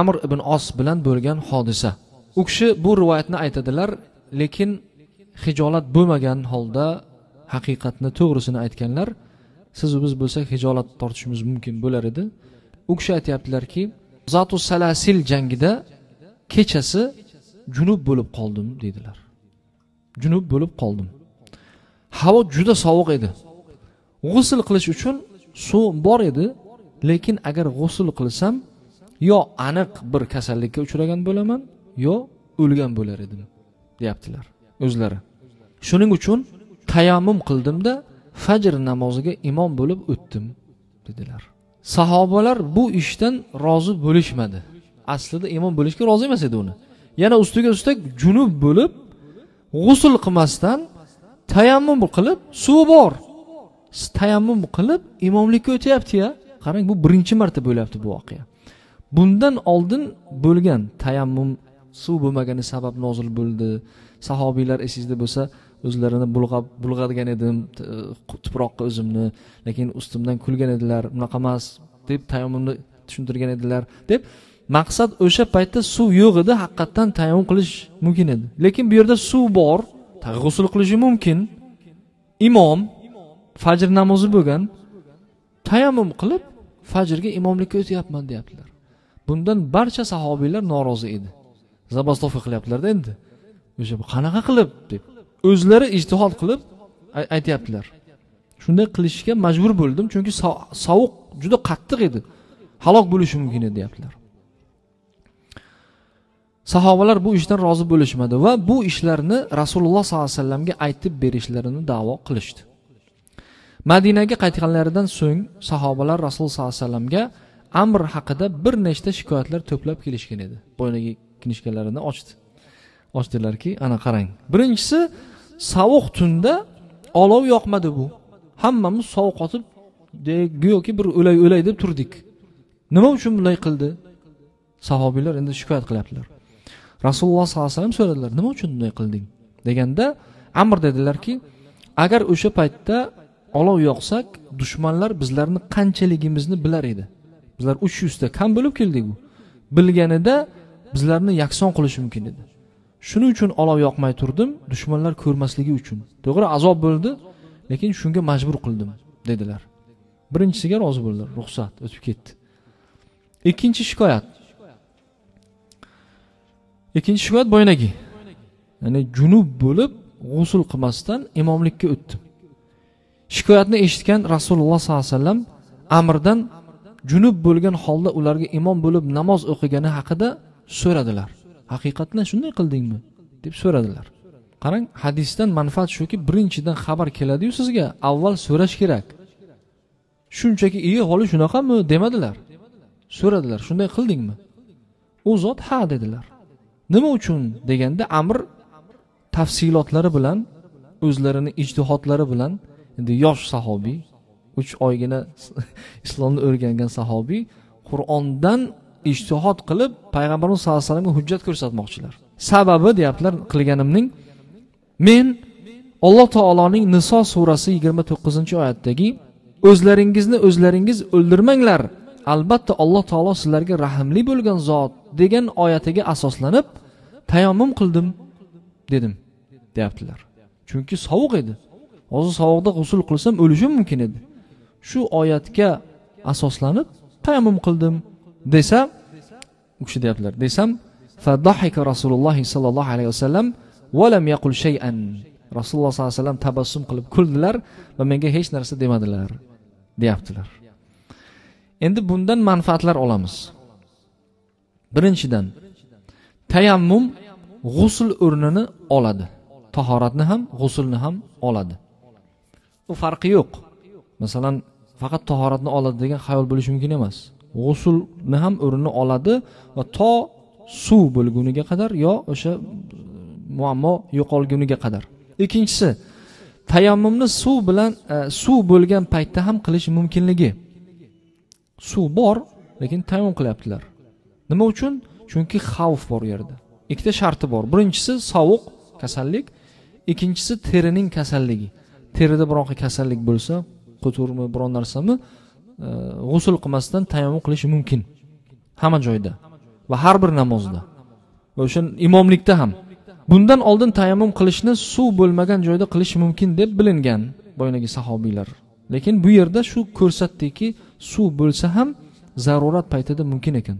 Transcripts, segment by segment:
amr ibn os bilan bo'lgan hodisa. U kishi bu rivoyatni aytadilar lekin hijolat bo'lmagan holda haqiqatni to'g'risini aytganlar. Sizu biz bo'lsak hijolat tortishimiz mumkin bo'lar edi. U kishi aytyaptilarki zotu salasil jangida kechasi junub bo'lib qoldim deydilar. Junub bo'lib qoldim. Havo juda sovuq edi. G'usl qilish uchun suv bor edi lekin agar g'usl qilsam yo aniq bir kasallikka uchragan bo'laman yo o'lgan bo'lar edim deyaptilar o'zlari. Shuning uchun tayammum qildimda fajr namoziga imom bo'lib o'tdim dedilar. Sahobalar bu ishdan rozi bo'lishmadi. Aslida imom bo'lishga rozi emas edi uni. Yana ustiga ustak junub bo'lib g'usul qilmasdan tayammum qilib suvi bor. Tayammum qilib imomlikka o'tyapti ya qarang bu birinchi marta bo'lyapti bu voqea. Bundan oldin bo'lgan tayammum suv bo'lmagani sabab nozil bo'ldi. Sahobiylar esingizda bo'lsa o'zlarini bulg'ab bulg'agan edim tuproqqa o'zimni lekin ustimdan kulgan edilar. Unaqa emas deb tayammumni tushuntirgan edilar. Deb maqsad o'sha paytda suv yo'q edi haqiqatdan tayammum qilish mumkin edi. Lekin bu yerda suv bor g'usul qilishi mumkin. Imom fajr namozi bo'lgan tayammum qilib fajrga imomlikka o'tyapman deyaptilar. Bundan barcha sahobiylar norozi edi. Zabostov qilyaptilarda endi o'sha qanaqa qilib? deb. O'zlari ijtihod qilib aytyaptilar. Shunday qilishga majbur bo'ldim chunki sovuq juda qattiq edi. Halok bo'lishi mumkin edi deyaptilar. Sahobalar bu ishdan rozi bo'lishmadi va bu ishlarni rasululloh sollallohu alayhi vasallamga aytib berishlarini davo qilishdi. Madinaga qaytganlaridan so'ng sahobalar rasululloh sollallohu alayhi vasallamga amr haqida bir nechta shikoyatlar to'plab kelishgan edi. Boyagi knishkalarini ochdi. Ochdilarki ana qarang. Birinchisi sovuq tunda olov yoqmadi bu. Hammamiz sovuq qotib go'yoki bir o'lay o'lay deb turdik. Nima uchun bunday qildi? Sahobiylar endi shikoyat qilyaptilar. Rasululloh sollallohu alayhi vasallam so'radilar nima uchun bunday qilding? Deganda amr dedilarki agar o'sha paytda olov yoqsak dushmanlar bizlarni qanchaligimizni bilar edi. Bizlar uch yuzta kam bo'lib keldik u bilganida bizlarni yakson qilishi mumkin edi. Shuning uchun olov yoqmay turdim dushmanlar ko'rmasligi uchun. To'g'ri azob bo'ldi lekin shunga majbur qildim dedilar. Birinchisiga rozi bo'ldilar ruxsat o'tib ketdi. Ikkinchi shikoyat. Ikkinchi shikoyat boyagi. Ya'ni junub bo'lib g'usul qilmasdan imomlikka o'tdim. Shikoyatni eshitgan rasululloh sollallohu alayhi vasallam amirdan junub bo'lgan holda ularga imom bo'lib namoz o'qigani haqida so'radilar. Haqiqatdan shunday qildingmi? deb so'radilar. Qarang hadisdan manfaat shuki birinchidan xabar keladiyu sizga avval so'rash kerak. Shunchaki iye holi shunaqami demadilar. So'radilar shunday qildingmi? U zot ha dedilar. Nima uchun? deganda amr tafsilotlari bilan o'zlarini ijtihodlari bilan endi yosh sahobiy uch oygina islomni o'rgangan sahobiy qur'ondan ishtihod qilib payg'ambarimiz sallallohu alayhi vasallamga hujjat ko'rsatmoqchilar. Sababi deyaptilar qilganimning men alloh taoloning niso surasi yigirma to'qqizinchi oyatdagi o'zlaringizni o'zlaringiz o'ldirmanglar albatta alloh taolo sizlarga rahmli bo'lgan zot degan oyatiga asoslanib tayammum qildim dedim deyaptilar. Chunki sovuq edi. Hozir sovuqda g'usul qilsam o'lishim mumkin edi. Shu oyatga asoslanib tayammum qildim desa u kishi deyaptilar desam fadahika rasululloh sollallohu alayhi vasallam valam yaqul shay'an. Rasululloh sollallohu alayhi vasallam tabassum qilib kuldilar va menga hech narsa demadilar deyaptilar. Endi bundan manfaatlar olamiz. Birinchidan tayammum g'usul o'rnini oladi. Tahoratni ham g'usulni ham oladi. U farqi yo'q. Masalan faqat tahoratni oladi degan xayol bo'lishi mumkin emas. G'usulni ham o'rnini oladi va to suv bo'lguniga qadar yo o'sha e, muammo yo'qolguniga qadar. Ikkinchisi tayammumni suv bilan e, suv bo'lgan paytda ham qilish mumkinligi. Suv bor lekin tayammum qilyaptilar. Nima uchun? Chunki xavf bor u yerda. Ikkita sharti bor. Birinchisi sovuq kasallik. Ikkinchisi terining kasalligi. Terida bironqa kasallik bo'lsa qo'turmi biron narsami e, g'usul qilmasdan tayammum qilish mumkin hamma joyda va har bir namozda va o'sha imomlikda ham. Bundan oldin tayammum qilishni suv bo'lmagan joyda qilish mumkin deb bilingan boyagi sahobiylar. Lekin bu yerda shu ko'rsatdiki suv bo'lsa ham zarurat paytida mumkin ekan.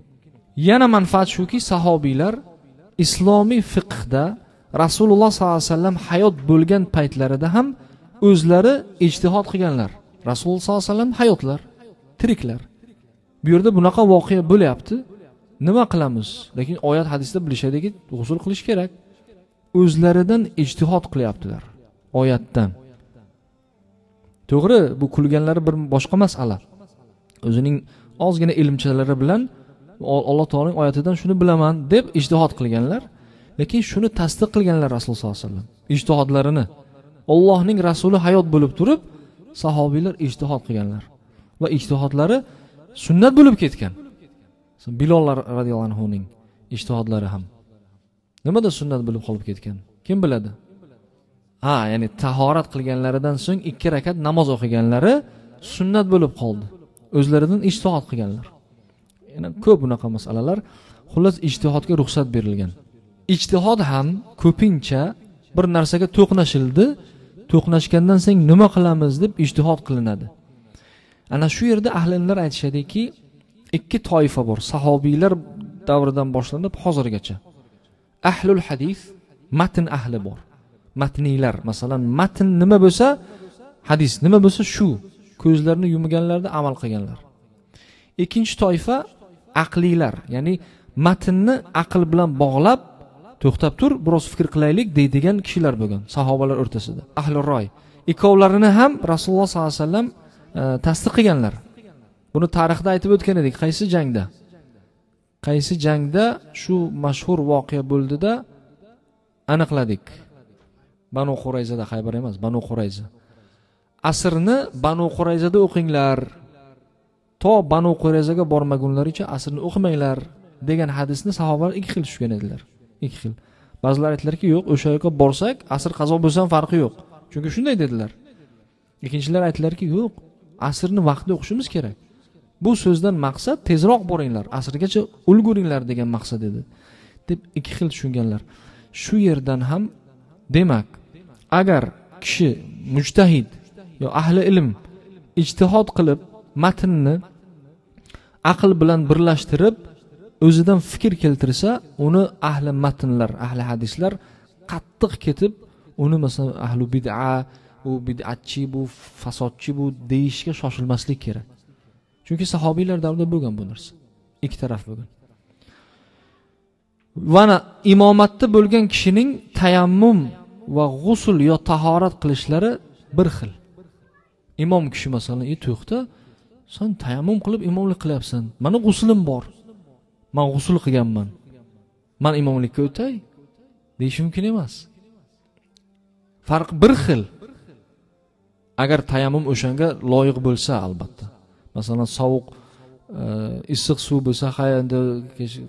Yana manfaat shuki sahobiylar islomiy fiqhda rasululloh sollallohu alayhi vasallam hayot bo'lgan paytlarida ham o'zlari ijtihod qilganlar. Rasululloh sollallohu alayhi vasallam hayotlar tiriklar. Bu yerda bunaqa voqea bo'lyapti. Nima qilamiz? Lekin oyat hadisda bilishadiki g'usul qilish kerak. O'zlaridan ijtihod qilyaptilar oyatdan. To'g'ri bu kulganlari bir boshqa masala. O'zining ozgina ilmchalari bilan alloh taoloning oyatidan shuni bilaman deb ijtihod qilganlar. Lekin shuni tasdiq qilganlar rasululloh sollallohu alayhi vasallam. Ijtihodlarini. Ollohning rasuli hayot bo'lib turib sahobiylar ijtihod qilganlar va ijtihodlari sunnat bo'lib ketgan. Bilollar roziyallohu anhuning ijtihodlari ham nimada sunnat bo'lib qolib ketgan? Kim biladi? Ha ya'ni tahorat qilganlaridan so'ng ikki rakat namoz o'qiganlari sunnat bo'lib qoldi. O'zlaridan ijtihod qilganlar. Yana ko'p bunaqa masalalar. Xullas ijtihodga ruxsat berilgan. Ijtihod ham ko'pincha bir narsaga to'qnashildi. To'qnashgandan so'ng nima qilamiz deb ijtihod qilinadi. Ana shu yerda ahli ilmlar aytishadiki ikki toifa bor sahobiylar davridan boshlanib hozirgacha. Ahlul hadis matn ahli bor. Matniylar masalan matn nima bo'lsa hadis nima bo'lsa shu ko'zlarini yumganlarda amal qilganlar. Ikkinchi toifa aqliylar ya'ni matnni aql bilan bog'lab to'xtab tur biroz fikr qilaylik deydigan kishilar bo'lgan sahobalar o'rtasida. Ahli roy ikkovlarini ham rasululloh sollallohu alayhi vasallam e, tasdiq qilganlar. Buni tarixda aytib o'tgan edik qaysi jangda? Qaysi jangda shu mashhur voqea bo'ldida aniqladik? Banu qurayzada haybar emas banu qurayza. Asrni banu qurayzada o'qinglar. To banu qurayzaga bormagunlaricha asrni o'qimanglar degan hadisni sahobalar ikki xil tushgan edilar. Ikki xil. Ba'zilar aytdilarki yo'q o'sha yoqqa borsak asr qazo bo'lsa ham farqi yo'q. Chunki shunday dedilar. Ikkinchilar aytdilarki yo'q asrni vaqtida o'qishimiz kerak. Bu so'zdan maqsad tezroq boringlar asrgacha ulguringlar degan maqsad edi. Deb ikki xil tushunganlar. Shu yerdan ham demak agar kishi mujtahid yo ahli ilm ijtihod qilib matnni aql bilan birlashtirib o'zidan fikr keltirsa uni ahli matnlar ahli hadislar qattiq ketib uni masalan ahli bid'a u bid'atchi bu fasodchi bu deyishga shoshilmaslik kerak. Chunki sahobiylar davrida bo'lgan bu narsa. Ikki taraf bo'lgan. Mana imomatda bo'lgan kishining tayammum va g'usul yo tahorat qilishlari bir xil. Imom kishi masalan e to'xta san tayammum qilib imomlik qilyapsan. Mani g'uslim bor. Man g'usul qilganman. Man imomlikka o'tay deyish mumkin emas. Farq bir xil. Agar tayammum o'shanga loyiq bo'lsa albatta. Masalan sovuq e, issiq suv bo'lsa ha endi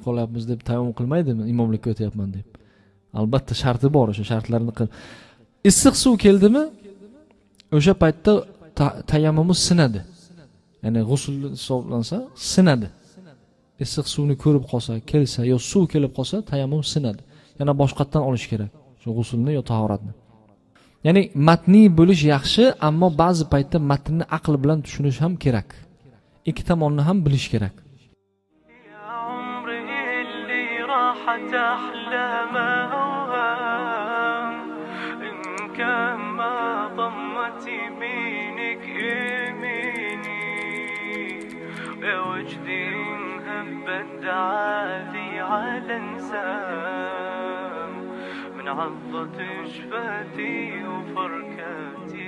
qolyapmiz deb tayammum qilmaydimi? Imomlikka o'tyapman deb. Albatta sharti bor o'sha shartlarni qil. Issiq suv keldimi? O'sha paytda tayammumi sinadi. Ya'ni g'usul hisoblansa sinadi. issiq suvni ko'rib qolsa kelsa yo suv kelib qolsa tayammum sinadi yana boshqatdan olish kerak shu g'usulni yo tahoratni ya'ni matniy bo'lish yaxshi ammo ba'zi paytda matnni aql bilan tushunish ham kerak ikki tomonni ham bilish kerak وجدي هبت عادي على انسام من عضة شفتي وفركاتي